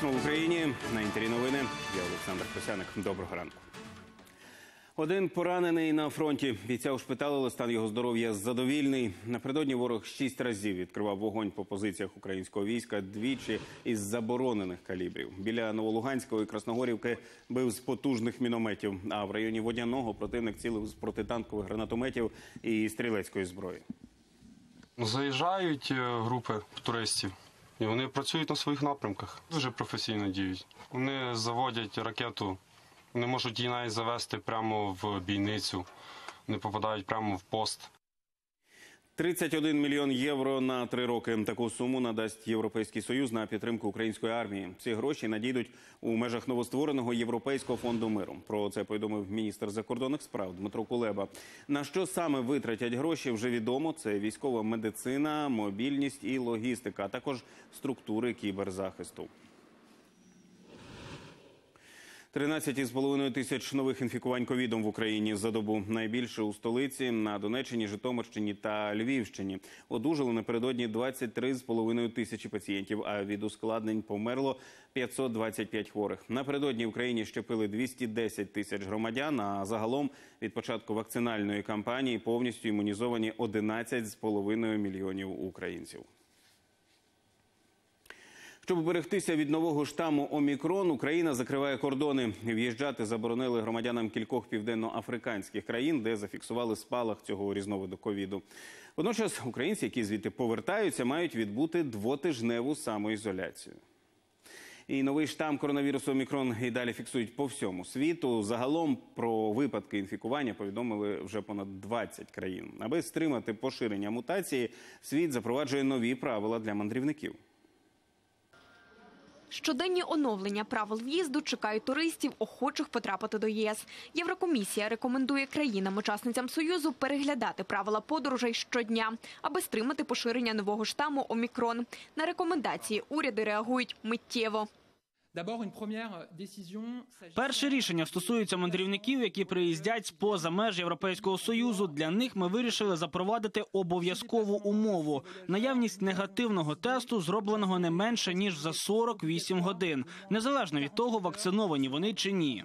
Вчасно в Україні на інтері новини. Я Олександр Косяник. Доброго ранку. Один поранений на фронті. Бійця ушпиталили, стан його здоров'я задовільний. Напередодні ворог шість разів відкривав вогонь по позиціях українського війська двічі із заборонених калібрів. Біля Новолуганського і Красногорівки бив з потужних мінометів. А в районі Водяного противник цілив з протитанкових гранатометів і стрілецької зброї. Заїжджають е, групи туристів, і вони працюють на своїх напрямках. Дуже професійно діють. Вони заводять ракету, вони можуть її навіть завести прямо в бійницю, вони попадають прямо в пост. 31 мільйон євро на три роки. Таку суму надасть Європейський союз на підтримку української армії. Ці гроші надійдуть у межах новоствореного європейського фонду миру. Про це повідомив міністр закордонних справ Дмитро Кулеба. На що саме витратять гроші, вже відомо. Це військова медицина, мобільність і логістика, а також структури кіберзахисту. 13,5 тисяч нових інфікувань ковідом в Україні за добу. Найбільше у столиці на Донеччині, Житомирщині та Львівщині. Одужали напередодні 23,5 тисячі пацієнтів. А від ускладнень померло 525 хворих. Напередодні в країні щепили 210 тисяч громадян. А загалом від початку вакцинальної кампанії повністю імунізовані 11,5 мільйонів українців. Щоб уберегтися від нового штаму Омікрон, Україна закриває кордони. В'їжджати заборонили громадянам кількох південноафриканських країн, де зафіксували спалах цього різновиду ковіду. Водночас українці, які звідти повертаються, мають відбути двотижневу самоізоляцію. І новий штам коронавірусу Омікрон і далі фіксують по всьому світу. Загалом про випадки інфікування повідомили вже понад 20 країн. Аби стримати поширення мутації, світ запроваджує нові правила для мандрівників. Щоденні оновлення правил в'їзду чекають туристів, охочих потрапити до ЄС. Єврокомісія рекомендує країнам-учасницям союзу переглядати правила подорожей щодня, аби стримати поширення нового штаму Омікрон. На рекомендації уряди реагують миттєво. Перше рішення стосується мандрівників, які приїздять з поза меж Європейського союзу. Для них ми вирішили запровадити обов'язкову умову наявність негативного тесту, зробленого не менше ніж за 48 годин, незалежно від того, вакциновані вони чи ні.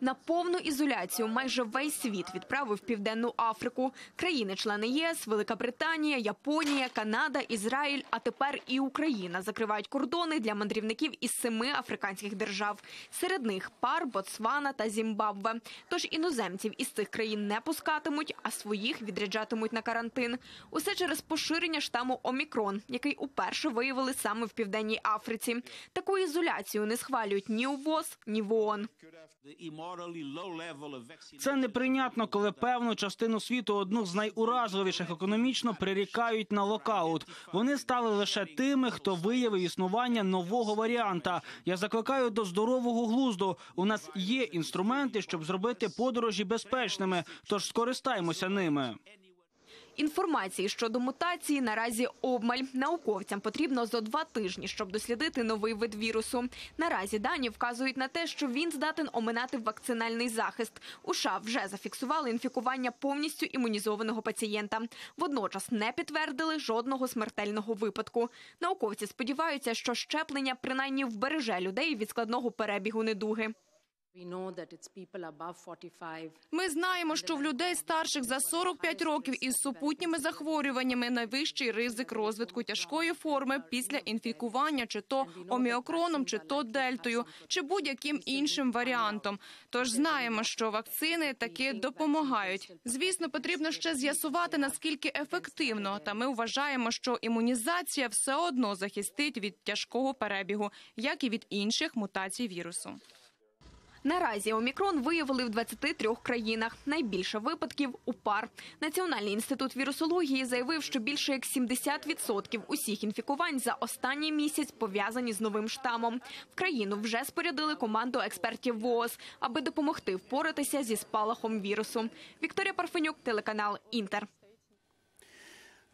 На повну ізоляцію майже весь світ відправив Південну Африку. Країни-члени ЄС, Велика Британія, Японія, Канада, Ізраїль, а тепер і Україна закривають кордони для мандрівників із семи африканських держав. Серед них пар, Ботсвана та Зімбабве. Тож іноземців із цих країн не пускатимуть, а своїх відряджатимуть на карантин. Усе через поширення штаму Омікрон, який уперше виявили саме в південній Африці. Таку ізоляцію не схвалюють ні у ВОЗ, ні в ООН. Це неприйнятно, коли певну частину світу одну з найуразливіших економічно прирікають на локаут. Вони стали лише тими, хто виявив існування нового варіанта. Я закликаю до здорового глузду. У нас є інструменти, щоб зробити подорожі безпечними. Тож скористаймося ними. Інформації щодо мутації наразі обмаль. Науковцям потрібно зо два тижні, щоб дослідити новий вид вірусу. Наразі дані вказують на те, що він здатен оминати вакцинальний захист. У США вже зафіксували інфікування повністю імунізованого пацієнта. Водночас не підтвердили жодного смертельного випадку. Науковці сподіваються, що щеплення принаймні вбереже людей від складного перебігу недуги. Ми знаємо, що в людей старших за 45 років із супутніми захворюваннями найвищий ризик розвитку тяжкої форми після інфікування, чи то оміокроном, чи то дельтою, чи будь-яким іншим варіантом. Тож знаємо, що вакцини таки допомагають. Звісно, потрібно ще з'ясувати наскільки ефективно. Та ми вважаємо, що імунізація все одно захистить від тяжкого перебігу, як і від інших мутацій вірусу. Наразі омікрон виявили в 23 країнах. Найбільше випадків у пар. Національний інститут вірусології заявив, що більше як 70% усіх інфікувань за останній місяць пов'язані з новим штамом. В країну вже спорядили команду експертів ВООЗ, аби допомогти впоратися зі спалахом вірусу. Вікторія Парфенюк, телеканал Інтер.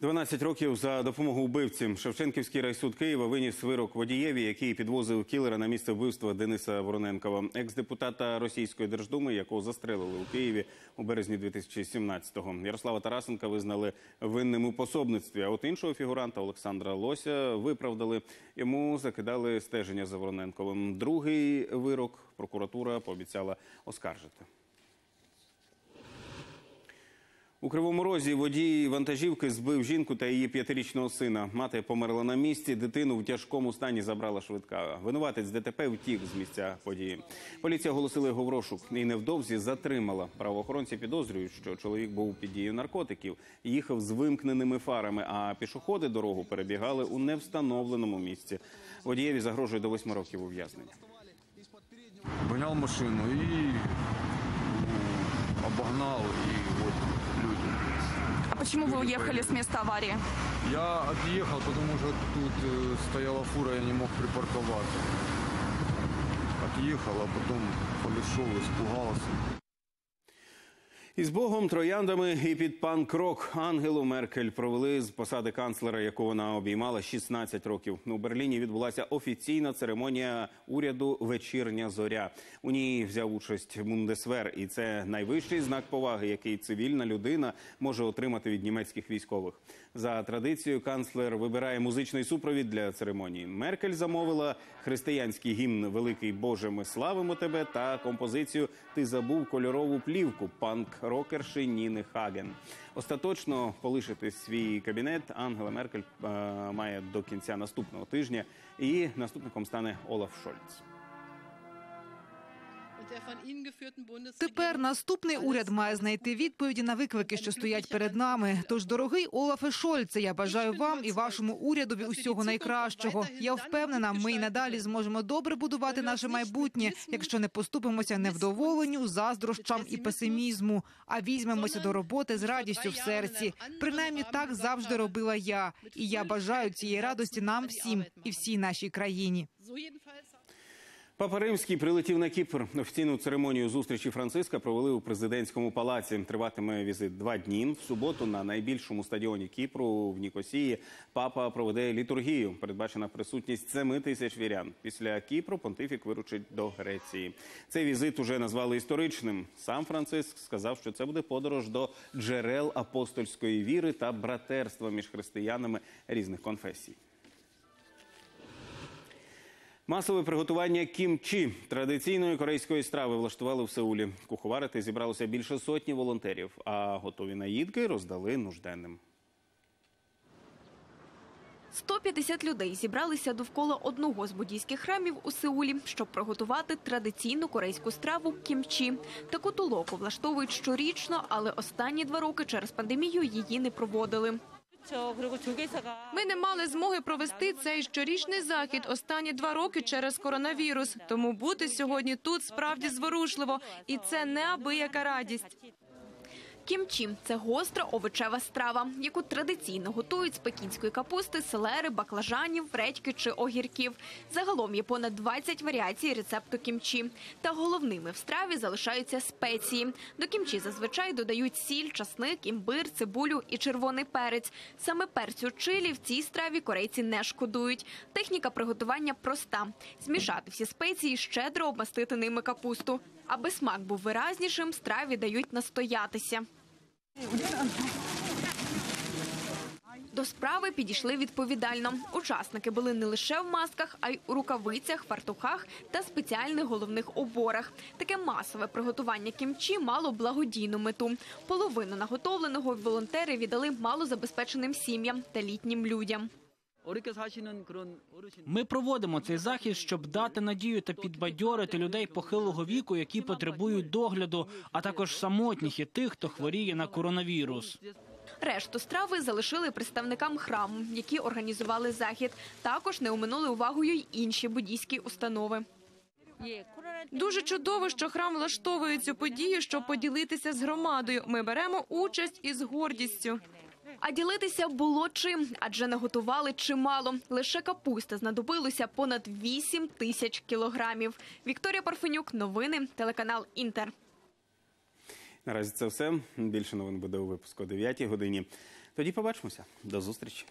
12 років за допомогу вбивці. Шевченківський райсуд Києва виніс вирок водієві, який підвозив кілера на місце вбивства Дениса Вороненкова, екс-депутата Російської Держдуми, якого застрелили у Києві у березні 2017-го. Ярослава Тарасенка визнали винним у пособництві. А от іншого фігуранта Олександра Лося виправдали. Йому закидали стеження за Вороненковим. Другий вирок прокуратура пообіцяла оскаржити. У Кривому Розі водій вантажівки збив жінку та її п'ятирічного сина. Мати померла на місці. Дитину в тяжкому стані забрала швидка. Винуватець ДТП втік з місця події. Поліція оголосила його в розшук і невдовзі затримала. Правоохоронці підозрюють, що чоловік був під дією наркотиків, їхав з вимкненими фарами, а пішоходи дорогу перебігали у невстановленому місці. Водієві загрожує до восьми років ув'язнення. Гонял машину и ну, обогнал, почему вы уехали с места аварии? Я отъехал, потому что тут э, стояла фура, я не мог припарковаться. Отъехал, а потом подошел, испугался. Із Богом, трояндами і під панк-рок Ангелу Меркель провели з посади канцлера, яку вона обіймала 16 років. У Берліні відбулася офіційна церемонія уряду Вечірня зоря. У ній взяв участь Бундесвер, і це найвищий знак поваги, який цивільна людина може отримати від німецьких військових. За традицією, канцлер вибирає музичний супровід для церемонії. Меркель замовила християнський гімн Великий Боже, ми славимо тебе та композицію Ти забув кольорову плівку панк-рокерші Ніни Хаген. Остаточно полишити свій кабінет Ангела Меркель е, має до кінця наступного тижня. Її наступником стане Олаф Шольц. Тепер наступний уряд має знайти відповіді на виклики, що стоять перед нами. Тож, дорогий Олафе Шольце, я бажаю вам і вашому урядові усього найкращого. Я впевнена, ми й надалі зможемо добре будувати наше майбутнє, якщо не поступимося невдоволенню, заздрощам і песимізму, а візьмемося до роботи з радістю в серці. Принаймні так завжди робила я, і я бажаю цієї радості нам всім і всій нашій країні. Папа Римський прилетів на Кіпр. Офіційну церемонію зустрічі Франциска провели у президентському палаці. Триватиме візит два дні. В суботу на найбільшому стадіоні Кіпру в Нікосії папа проведе літургію. Передбачена присутність 7 тисяч вірян. Після Кіпру понтифік виручить до Греції. Цей візит уже назвали історичним. Сам Франциск сказав, що це буде подорож до джерел апостольської віри та братерства між християнами різних конфесій. Масове приготування кімчі традиційної корейської страви влаштували в Сеулі. Куховарити зібралося більше сотні волонтерів, а готові наїдки роздали нужденним. 150 людей зібралися довкола одного з буддійських храмів у Сеулі, щоб приготувати традиційну корейську страву кімчі. Таку толоку влаштовують щорічно, але останні два роки через пандемію її не проводили. Ми не мали змоги провести цей щорічний захід останні два роки через коронавірус. Тому бути сьогодні тут справді зворушливо, і це неабияка радість. Кімчі – це гостра овочева страва, яку традиційно готують з пекінської капусти, селери, баклажанів, редьки чи огірків. Загалом є понад 20 варіацій рецепту кімчі. Та головними в страві залишаються спеції. До кімчі зазвичай додають сіль, часник, імбир, цибулю і червоний перець. Саме перцю чилі в цій страві корейці не шкодують. Техніка приготування проста: змішати всі спеції, щедро обмастити ними капусту. Аби смак був виразнішим, страві дають настоятися. До справи підійшли відповідально. Учасники були не лише в масках, а й у рукавицях, фартухах та спеціальних головних оборах. Таке масове приготування кімчі мало благодійну мету. Половину наготовленого волонтери віддали малозабезпеченим сім'ям та літнім людям. Ми проводимо цей захід, щоб дати надію та підбадьорити людей похилого віку, які потребують догляду, а також самотніх і тих, хто хворіє на коронавірус. Решту страви залишили представникам храму, які організували захід. Також не оминули увагою й інші буддійські установи. Дуже чудово, що храм влаштовує цю подію, щоб поділитися з громадою. Ми беремо участь із гордістю. А ділитися було чим, адже наготували чимало. Лише капуста знадобилося понад 8 тисяч кілограмів. Вікторія Парфенюк, новини, телеканал Інтер. Наразі це все. Більше новин буде у випуску о 9 годині. Тоді побачимося. До зустрічі.